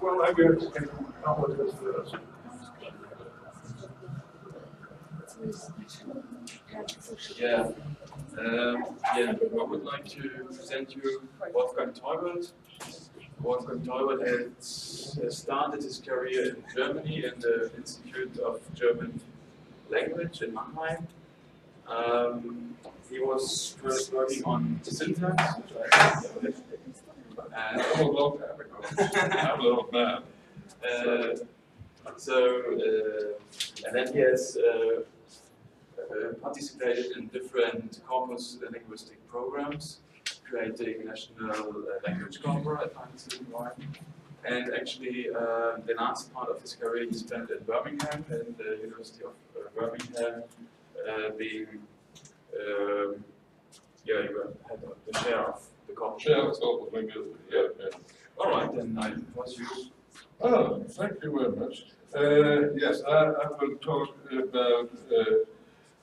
Well, I guess, this? Yeah, um, yeah, I would like to present you Wolfgang Teubert. Wolfgang Teubert has started his career in Germany in the Institute of German Language in Mannheim. Um, he was first working on syntax, I and Oh, a ago. I'm a little man. uh, so, uh, and then he has uh, uh, participated in different corpus linguistic programs, creating National uh, Language Corpora at 1971. And actually, uh, the last part of his career he spent in Birmingham, in the University of uh, Birmingham, uh, being, um, yeah, you of the chair of the corpus. Chair of Corpus Linguistic, yeah, yeah. All right, then I was you. Oh, thank you very much. Uh, yes, I, I will talk about, uh,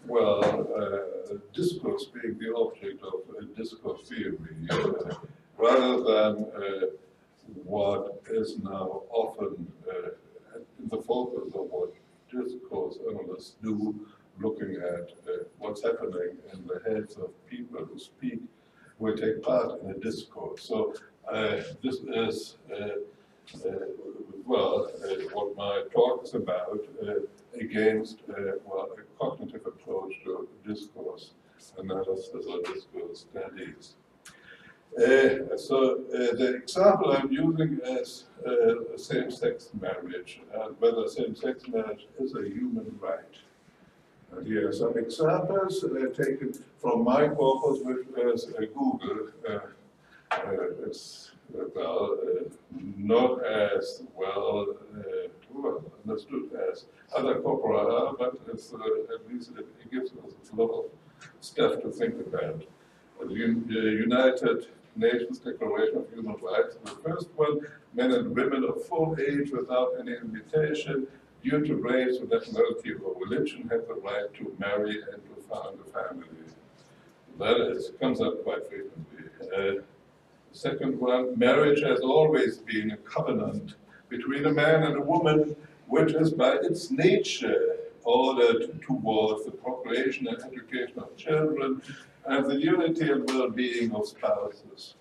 well, uh, discourse being the object of uh, discourse theory, uh, rather than uh, what is now often uh, in the focus of what discourse analysts do, looking at uh, what's happening in the heads of people who speak, who take part in a discourse. So uh, this is uh, uh, well, uh, what my talk is about uh, against, well, a cognitive approach to discourse analysis or discourse studies. Uh, so uh, the example I'm using is uh, same-sex marriage and whether same-sex marriage is a human right. And here are some examples taken from my corpus, which uh, Google. Uh, uh, uh, well, uh, not as well, well understood as other corpora but at least it, gives us a lot of stuff to think about. The United Nations Declaration of Human Rights, the first one, men and women of full age without any limitation, due to race or nationality or religion, have the right to marry and to found a family. That is, comes up quite frequently. Uh, Second one, marriage has always been a covenant between a man and a woman, which is by its nature ordered towards the procreation and education of children and the unity and well-being of spouses.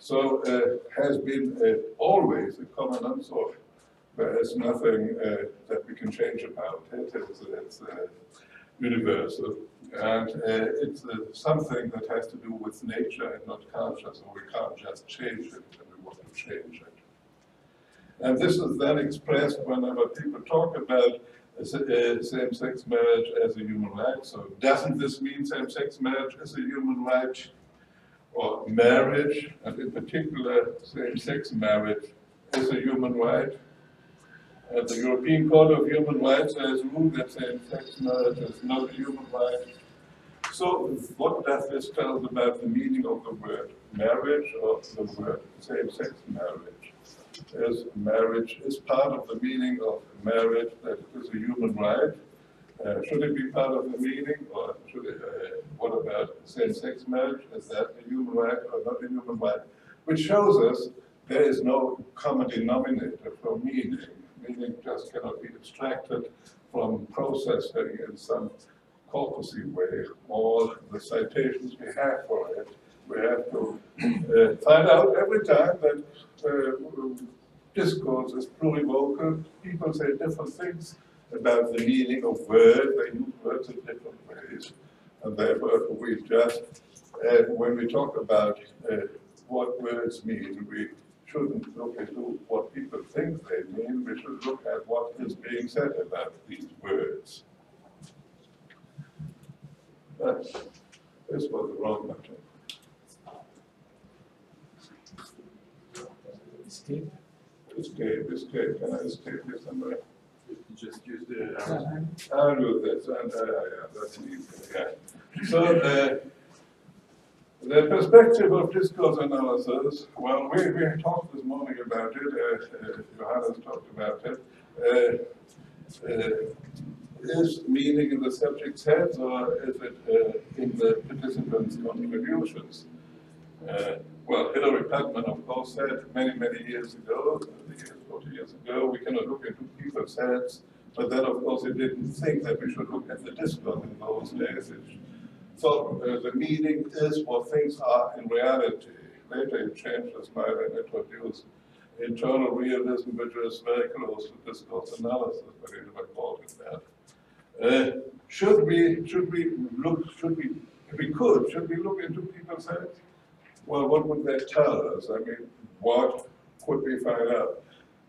So uh, has been uh, always a covenant, so there is nothing uh, that we can change about it. It's, it's uh, universal. And uh, it's uh, something that has to do with nature and not culture, so we can't just change it when we want to change it. And this is then expressed whenever people talk about sa- same-sex marriage as a human right. So doesn't this mean same-sex marriage is a human right? Or marriage, and in particular, same-sex marriage is a human right? And the European Court of Human Rights has ruled that same-sex marriage is not a human right. So what does this tell us about the meaning of the word marriage or the word same-sex marriage? Is marriage is part of the meaning of marriage that it is a human right? Uh, should it be part of the meaning or should it, uh, what about same-sex marriage? Is that a human right or not a human right? Which shows us there is no common denominator for meaning. Meaning just cannot be abstracted from processing in some corpusy way. All the citations we have for it, we have to uh, find out every time that uh, discourse is plurivocal. People say different things about the meaning of words. They use words in different ways. And therefore, we just, uh, when we talk about uh, what words mean, we shouldn't look into what people think they mean. We should look at what is being said about these words. But this was the wrong button. Escape? Escape, escape, can I escape here somewhere? You just use the. I'll do this, and, uh, yeah, that's easy, yeah. So, uh, the perspective of discourse analysis, well, we, we talked this morning about it, uh, uh, Johannes talked about it. Uh, uh, is meaning in the subject's heads or is it uh, in the participants' contributions? Uh, well, Hilary Putnam, of course, said many, many years ago, 30 years, 40 years ago, we cannot look into people's heads. But then, of course, he didn't think that we should look at the discourse in those days. It thought uh, the meaning is what things are in reality. Later it changed as Meyer introduced internal realism, which is very close to discourse analysis, but he never called it that. Uh, should we, should we look, should we, if we could, should we look into people's heads? Well, what would they tell us? I mean, what could we find out?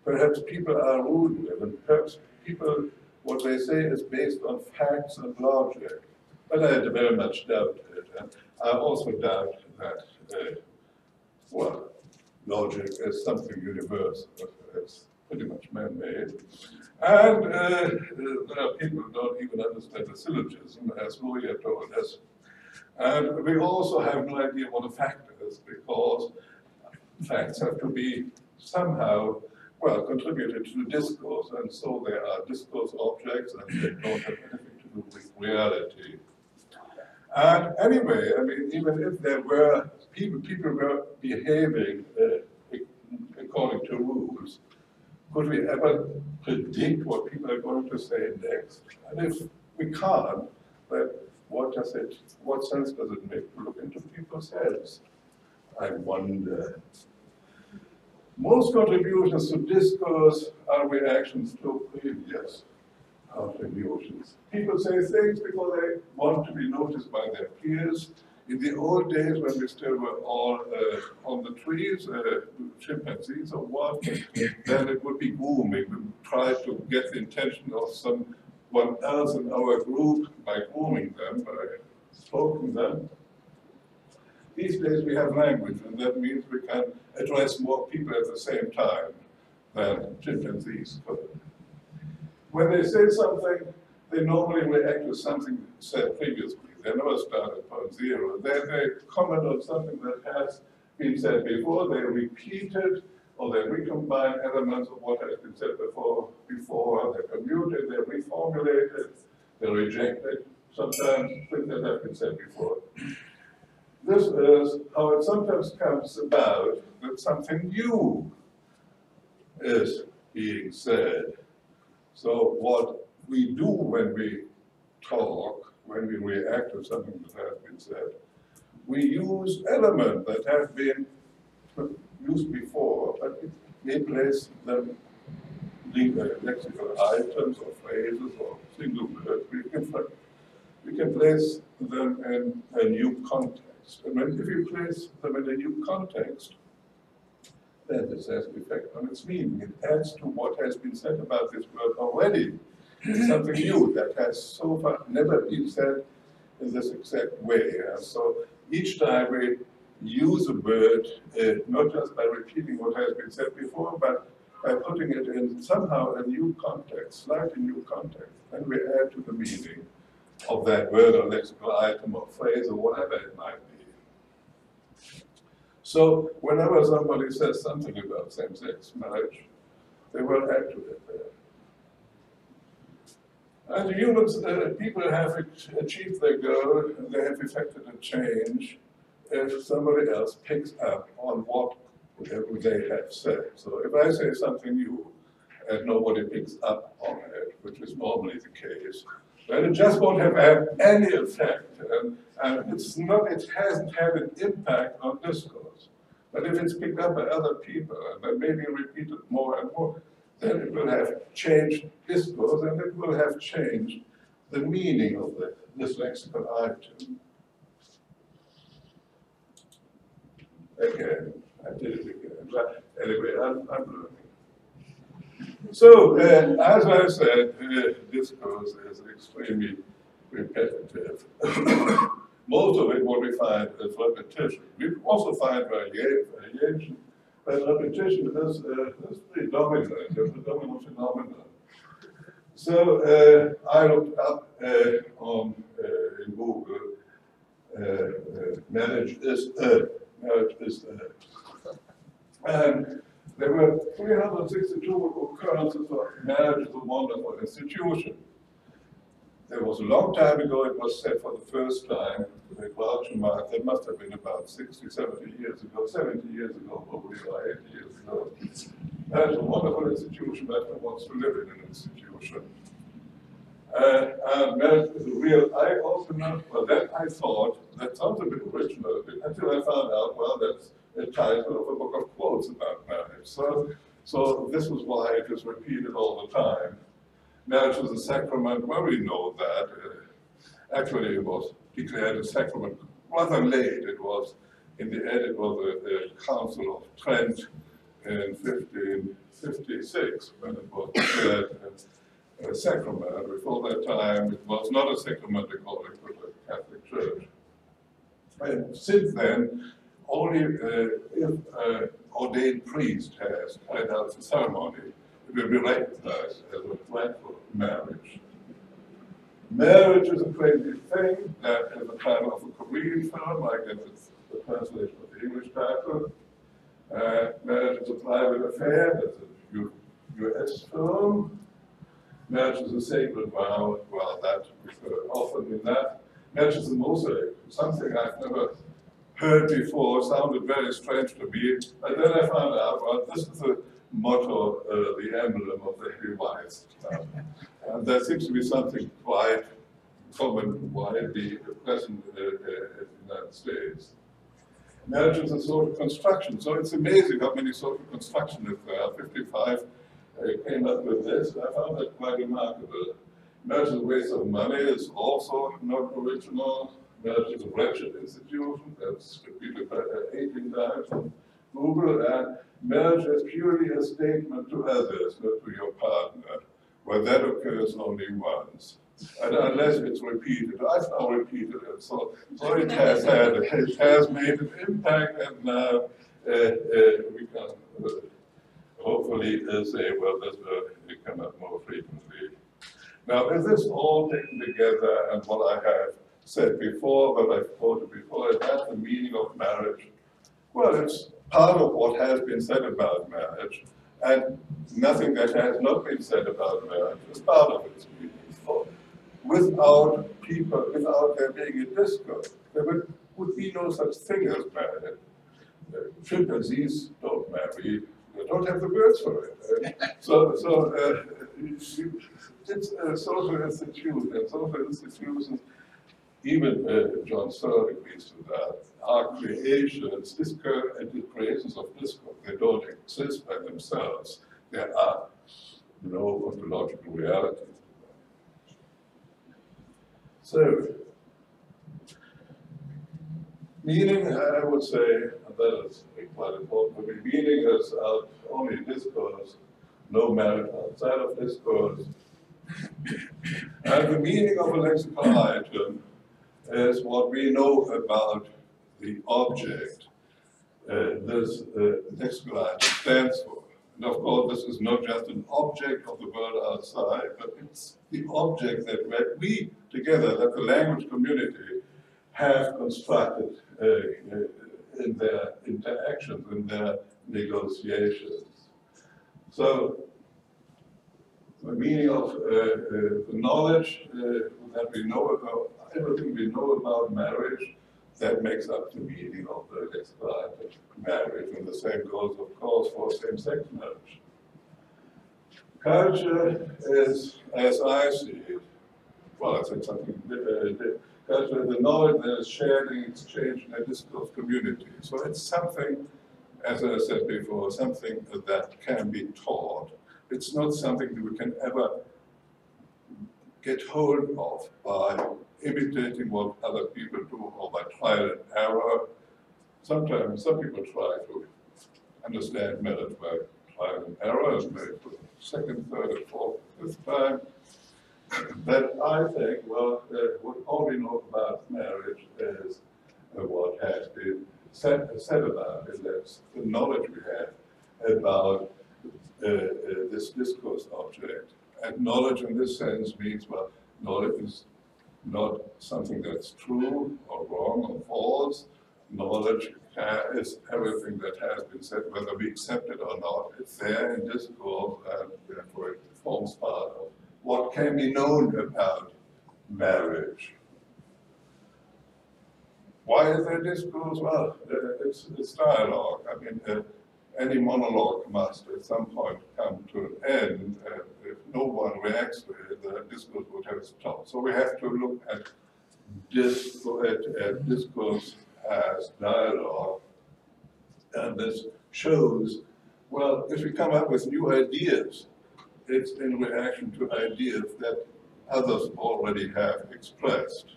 Perhaps people are rule-driven, perhaps people, what they say is based on facts and logic. But I very much doubt it, I also doubt that, uh, well, logic is something universal, but it's pretty much man-made. And uh, there are people who don't even understand the syllogism, as Luria told us. And we also have no idea what a fact is, because facts have to be somehow, well, contributed to discourse, and so they are discourse objects, and they don't have anything to do with reality. And anyway, I mean, even if there were people, people were behaving uh, according to rules, could we ever predict what people are going to say next? And if we can't, then what does it, what sense does it make to look into people's heads? I wonder. Most contributions to discourse are reactions to previous contributions. People say things because they want to be noticed by their peers. In the old days when we still were all uh, on the trees, uh, chimpanzees or what, then it would be grooming. We try to get the attention of someone else in our group by grooming them, by stroking them. These days we have language, and that means we can address more people at the same time than chimpanzees could. When they say something, they normally react to something said previously. They never start at point zero. They, they comment on something that has been said before, they repeat it, or they recombine elements of what has been said before, before they commute it, they reformulate it, they reject it, sometimes things that have been said before. This is how it sometimes comes about that something new is being said. So what we do when we talk, when we react to something that has been said, we use elements that have been used before, but we replace them lexical items or phrases or single words. We can, we can place them in a new context. And if you place them in a new context, then this has an effect on its meaning. It adds to what has been said about this word already. It's something new that has so far never been said in this exact way. And so each time we use a word, uh, not just by repeating what has been said before, but by putting it in somehow a new context, slightly new context, and we add to the meaning of that word or lexical item or phrase or whatever it might be. So whenever somebody says something about same-sex marriage, they will add to it there. And humans, uh, people have achieved their goal, and they have effected a change if somebody else picks up on what they have said. So if I say something new and nobody picks up on it, which is normally the case, then it just won't have had any effect. And, and it's not, it hasn't had an impact on discourse. But if it's picked up by other people and maybe repeated more and more, then it will have changed discourse and it will have changed the meaning of the, this lexical item. Again, I did it again. But anyway, I'm, I'm learning. So, uh, as I said, uh, discourse is extremely repetitive. Most of it, what we find is repetition. We also find variation, but repetition is, uh, is pretty dominant, it's dominant phenomenon. So uh, I looked up uh, on uh, in Google, uh, uh, marriage is a, marriage is. And there were 362 occurrences of marriage as a wonderful institution. There was a long time ago, it was said for the first time, the Groucho Marx, that must have been about 60, 70 years ago, 70 years ago, probably, or 80 years ago. That's a wonderful institution, but one wants to live in an institution. Uh, and marriage is a real eye opener. Well, then I thought that sounds a bit original until I found out, well, that's a title of a book of quotes about marriage. So, so this was why it is repeated all the time. Marriage is a sacrament. Well, we know that. Uh, actually, it was declared a sacrament rather late. It was in the end, it was the, Council of Trent in 1556 when it was declared a sacrament. Before that time, it was not a sacrament according to the Catholic Church. And since then, only uh, if an ordained priest has carried out the ceremony, it will be recognized as a rightful marriage. Marriage is a crazy thing that is a kind of a Korean film, I guess it's the translation of the English title. Uh, marriage is a private affair, that's a US film. Marriage is a sacred vow, well, that refer often in that. Marriage is a mosaic, something I've never heard before, sounded very strange to me. And then I found out, well, this is the motto, uh, the emblem of the. Club. And there seems to be something quite common, widely present uh, uh, in the United States. Marriage is a of construction, so it's amazing how many sort social constructions there are. 55 uh, came up with this, I found that quite remarkable. Marriage is a waste of money is also not original. Marriage is a wretched institution, that's repeated by uh, 18 times Google, and marriage is purely a statement to others, not to your partner. Well, that occurs only once. And unless it's repeated, I've now repeated it, so, so it has had, it has made an impact, and now uh, uh, we can uh, hopefully uh, say, well, this will come up more frequently. Now, is this all taken together and what I have said before, what I've quoted before, is that the meaning of marriage? Well, it's part of what has been said about marriage, and nothing that has not been said about marriage is part of its meaning. So, without people, without there being a discourse, there would, would be no such thing as marriage. Uh, Chimpanzees don't marry, they don't have the words for it. Uh, So, so, uh, it's a social institution, and social institutions, even uh, John Searle agrees to that, are creations, discourse and the creations of discourse. They don't exist by themselves. There are no ontological realities. So, meaning, I would say, and that is quite important for me, meaning is uh, only discourse, no merit outside of discourse. And the meaning of a lexical item is what we know about the object uh, this uh, lexical stands for. And of course, this is not just an object of the world outside, but it's the object that that we together, that the language community have constructed uh, uh, in their interactions, in their negotiations. So the meaning of uh, uh, the knowledge uh, that we know about, everything we know about marriage, that makes up the meaning of the described marriage. And the same goes, of course, for same-sex marriage. Culture is, as I see it, well, I said something, uh, culture is the knowledge that is shared and exchanged in a discourse community. So it's something, as I said before, something that can be taught. It's not something that we can ever get hold of by imitating what other people do or by trial and error. Sometimes some people try to understand marriage by trial and error, and second, third, and fourth, fifth time. But I think, well, uh, what all we know about marriage is uh, what has been said, said about it. That's the knowledge we have about uh, uh, this discourse object. And knowledge in this sense means, well, knowledge is not something that's true or wrong or false. Knowledge is everything that has been said, whether we accept it or not. It's there in discourse, and therefore it forms part of what can be known about marriage. Why is there discourse? Well, uh, it's, it's dialogue. I mean, uh, any monologue must at some point come to an end. And if no one reacts to it, the discourse would have stopped. So we have to look at, at discourse as dialogue. And this shows, well, if we come up with new ideas, it's in reaction to ideas that others already have expressed.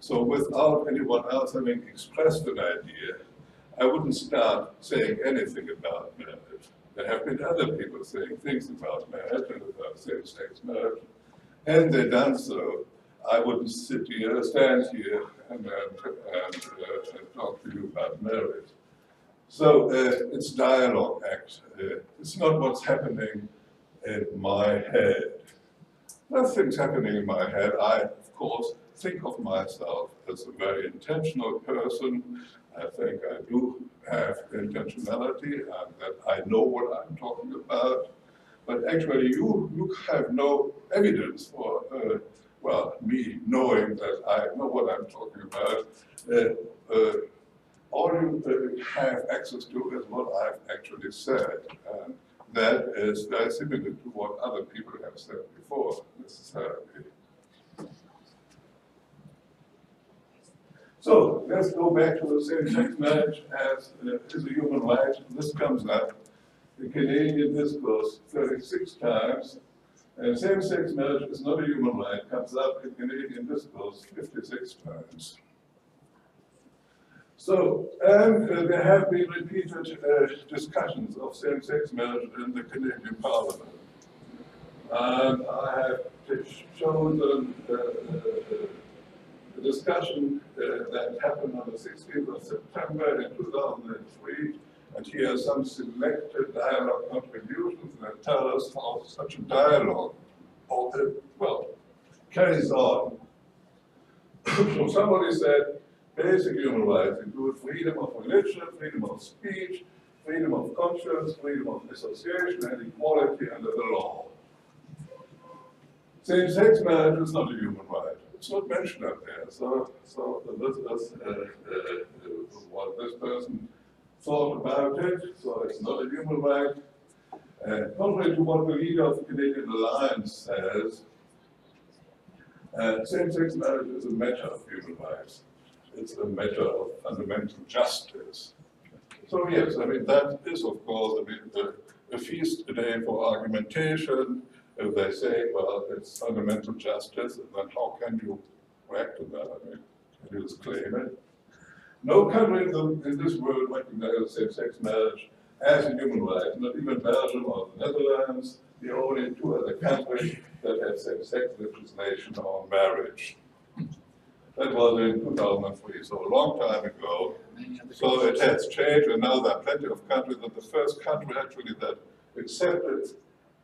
So without anyone else having expressed an idea, I wouldn't start saying anything about marriage. There have been other people saying things about marriage and about same-sex marriage, and they've done so. I wouldn't sit here, stand here, and, and, and, uh, talk to you about marriage. So uh, it's dialogue act. Uh, it's not what's happening in my head. Nothing's happening in my head. I, of course, think of myself as a very intentional person. I think I do have intentionality and that I know what I'm talking about. But actually, you, you have no evidence for, uh, well, me knowing that I know what I'm talking about. Uh, uh, all you uh, have access to is what I've actually said. And that is very similar to what other people have said before necessarily. So let's go back to the same-sex marriage as uh, is a human right. This comes up in Canadian discourse 36 times, and same-sex marriage is not a human right comes up in Canadian discourse 56 times. So, and uh, there have been repeated uh, discussions of same-sex marriage in the Canadian Parliament. And I have chosen uh, a discussion that happened on the 16th of September in 2003. And here are some selected dialogue contributions that tell us how such a dialogue, well, carries on. so somebody said, basic human rights include freedom of religion, freedom of speech, freedom of conscience, freedom of association, and equality under the law. Same-sex marriage is not a human right. It's not mentioned up there. So, so this is uh, uh, what this person thought about it. So it's not a human right. Uh, contrary to what the leader of the Canadian Alliance says, uh, same-sex marriage is a matter of human rights it's a matter of fundamental justice. So yes, I mean, that is of course, I mean, a, a feast day for argumentation. If they say, well, it's fundamental justice, and then how can you react to that? I mean, can you just claim it? No country in, the, in this world recognizes same-sex marriage as a human right, not even Belgium or the Netherlands, the only two other countries that have same-sex legislation on marriage. That was in 2003, so a long time ago. So it has changed, and now there are plenty of countries, and the first country actually that accepted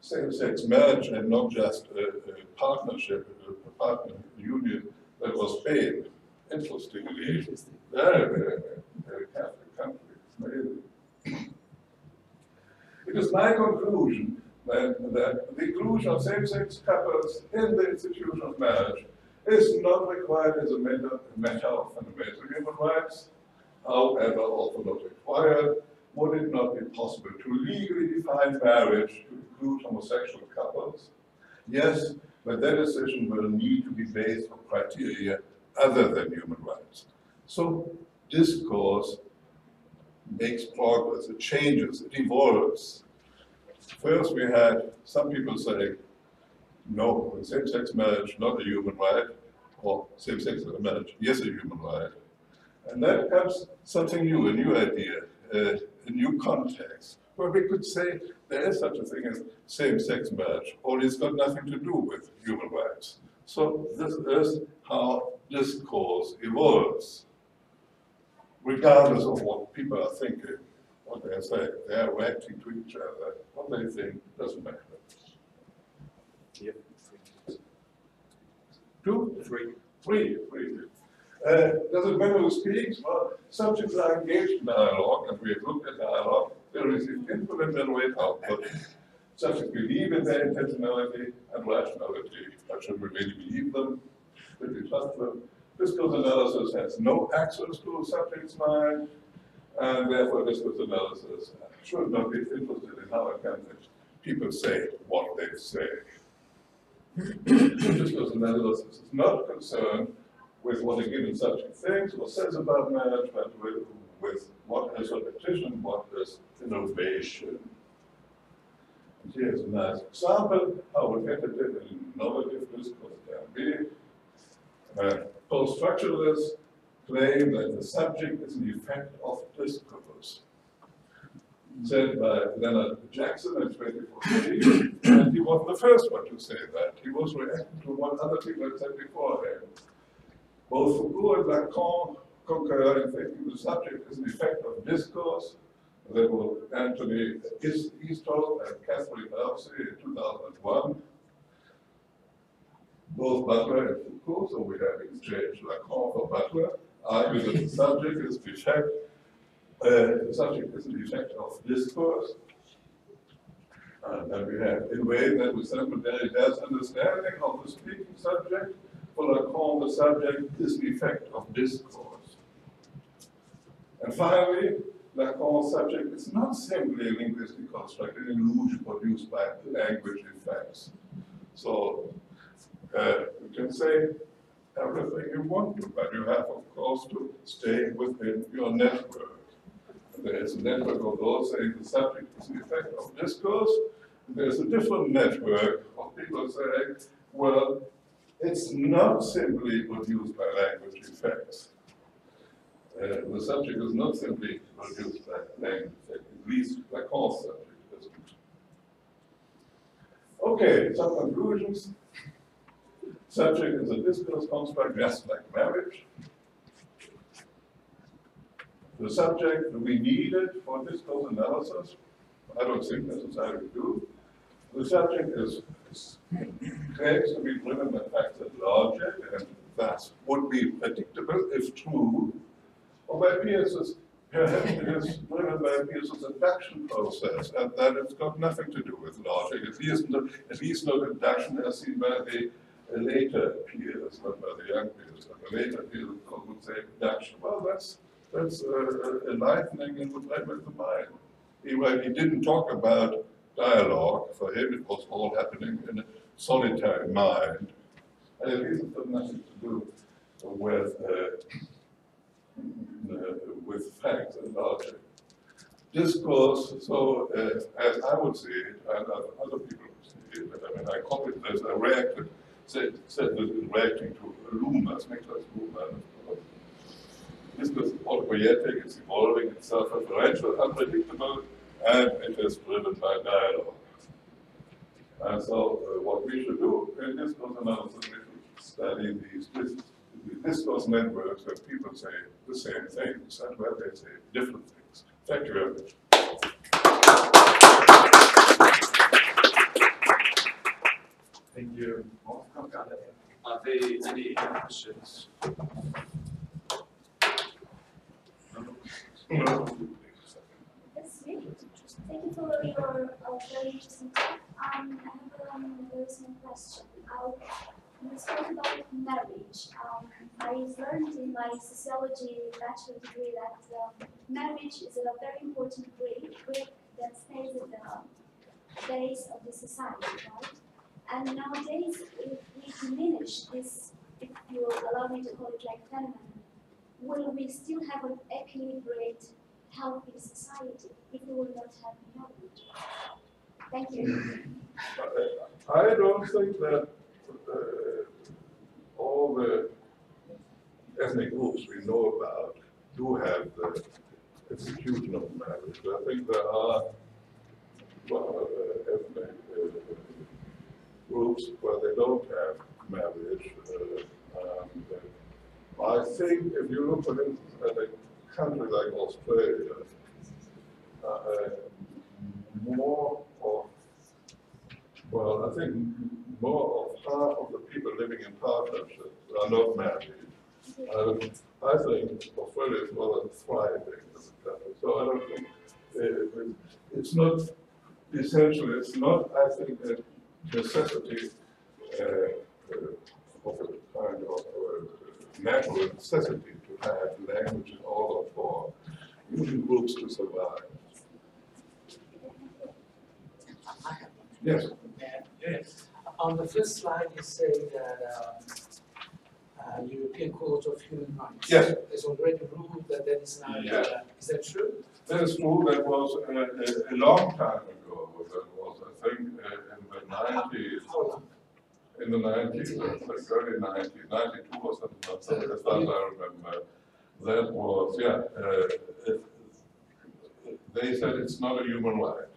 same-sex marriage and not just a, a partnership, a partner union, that was Spain. Interestingly, very, very, very Catholic country. Amazing. It is my conclusion that, that the inclusion of same-sex couples in the institution of marriage is not required as a matter, matter of fundamental human rights, however, also not required, would it not be possible to legally define marriage to include homosexual couples? Yes, but that decision will need to be based on criteria other than human rights. So discourse makes progress, it changes, it evolves. First we had some people saying, no, same-sex marriage, not a human right, or same-sex marriage, yes, a human right. And that comes something new, a new idea, uh, a new context, where we could say there is such a thing as same-sex marriage, or it's got nothing to do with human rights. So this is how discourse evolves, regardless of what people are thinking, what they say. They are reacting to each other. What they think doesn't matter. Yep. Two? Three. Three, three. Uh, does it matter who speaks? Well, subjects are engaged in dialogue, and we have looked at dialogue. They receive input and generate output. Subjects believe in their intentionality and rationality, but should we really believe them? pretty trustworthy. Discourse analysis has no access to a subject's mind, and therefore discourse analysis should not be interested in how can people say what they say. discourse analysis is not concerned with what a given subject thinks or says about management, with, with what is repetition, what is innovation. And here's a nice example how repetitive and innovative discourse can be. Uh, Post-structuralists claim that the subject is an effect of discourse. Said by Leonard Jackson in 2014, and he wasn't the first one to say that. He was reacting to what other people had said beforehand. Both Foucault and Lacan concur in thinking the subject is an effect of discourse. That was Anthony Easthope and Catherine Belsey in 2001. Both Butler and Foucault, so we have exchanged Lacan for Butler, argue that the subject is the effect, uh, the subject is an effect of discourse. And then we have, in a way that resemble Derrida's understanding of the speaking subject, for Lacan, the subject is the effect of discourse. And finally, Lacan's subject is not simply a linguistic construct, an illusion produced by language effects. So uh, you can say everything you want to, but you have, of course, to stay within your network. There is a network of those saying the subject is the effect of discourse. There's a different network of people saying, well, it's not simply produced by language effects. Uh, the subject is not simply produced by language effects, at least Lacan's subject isn't. Okay, some conclusions. Subject is a discourse construct just like marriage. The subject we need it for discourse analysis. I don't think necessarily do. The subject is, claims to be driven by and logic, and thus would be predictable if true, or by Peirce's it is driven by Peirce's induction process, and that it's got nothing to do with logic, at least, not, at least not induction as seen by the later Peirce, not by the young Peirce, but the later Peirce would say induction. Well, that's that's uh, enlightening and would liberate the mind. He, he didn't talk about dialogue. For him, it was all happening in a solitary mind. And it isn't got nothing to do with, uh, with facts and logic. Discourse, so uh, as I would see it, and other people would see it, I mean, I copied this, I reacted, said, said this in reacting to Luhmann, of course. Discourse is autopoietic, it's evolving, it's self-referential, unpredictable, and it is driven by dialogue. And so uh, what we should do in this discourse analysis, we should study these dis discourse networks where people say the same things and where they say different things. Thank you very much. Thank you. Are there any questions? That's great. Thank you for uh, very interesting talk. I have a very small question. Uh, you spoke about marriage. I learned in my sociology bachelor degree that marriage is a very important brick, that stays at the base of the society, right? And nowadays, if we diminish this, if you allow me to call it like phenomenon, will we still have an equilibrated, healthy society if will not have? Thank you. I don't think that uh, all the ethnic groups we know about do have the institution of marriage. I think there are well, uh, ethnic uh, groups where they don't have marriage. Uh, and, uh, I think if you look, at a country like Australia, uh, more of, well, I think more of half of the people living in partnerships are not married. Um, I think Australia is rather thriving as a country, so I don't think uh, it's not essential. It's not, I think, a necessity uh, uh, of a kind of uh, natural necessity to have language in order for groups to survive. I have one. Yes, Matt. Yes. On the first slide, you say that um, uh, European Court of Human Rights Yes. has already ruled that that is not, Yeah. uh, is that true? that is true, that was uh, a, a long time ago, that was, I think, uh, in the nineties, How long? in the nineties, like early nineties, ninety-two or something, as far as I remember. That was, yeah, uh, it- they said it's not a human right.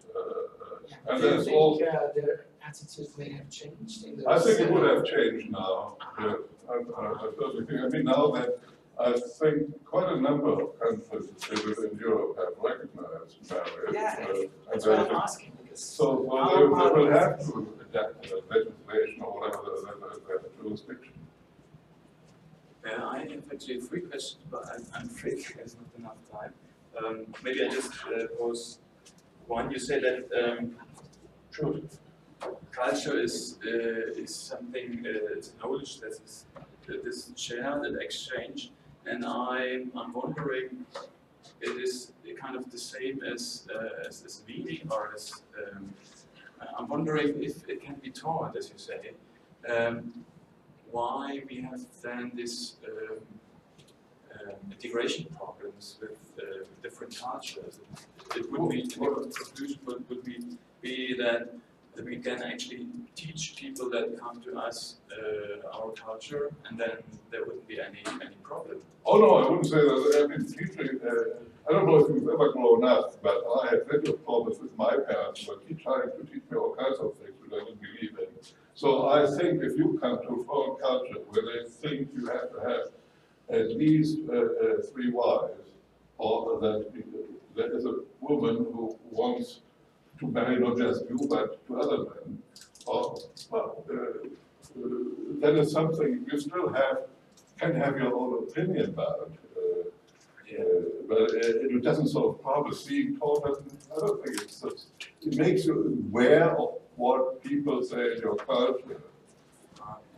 Uh, uh, And Do you there's all, think uh, their attitude may have changed in the? I think it would have changed now, yeah, I, I, I certainly think, I mean, now that I think quite a number of countries within Europe have recognized marriage. Yeah, uh, That's why I'm they- asking, because. So, so our they, they will have to adapt to the legislation or whatever the, their, their jurisdiction. Uh, I have actually three questions, but I'm, I'm afraid there's not enough time. Um, maybe I just uh, pose one. You say that um, culture is uh, is something uh, it's knowledge that is that is shared and exchanged, and I'm I'm wondering, it is kind of the same as uh, as, as reading or as um, I'm wondering if it can be taught, as you say. Um, why we have then this um, um, integration problems with uh, different cultures. It would be, the conclusion would, would be, be that, that we can actually teach people that come to us uh, our culture and then there wouldn't be any, any problem. Oh, no, I wouldn't say that, I mean, teaching, uh, I don't know if you've ever grown up, but I had plenty of problems with my parents, but he trying to teach me all kinds of things which I didn't believe in. So I think if you come to a foreign culture where they think you have to have at least uh, uh, three wives, or that there is a woman who wants to marry not just you, but to other men, or, well, uh, that is something you still have, can have your own opinion about. uh, But it doesn't sort of promise being taught, doesn't, I don't think it's, it makes you aware of what people say in your culture.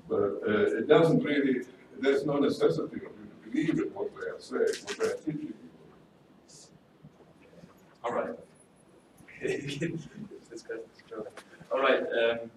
But uh, it doesn't really, there's no necessity of believe in what they are saying, what they are teaching you. All right. All right, um,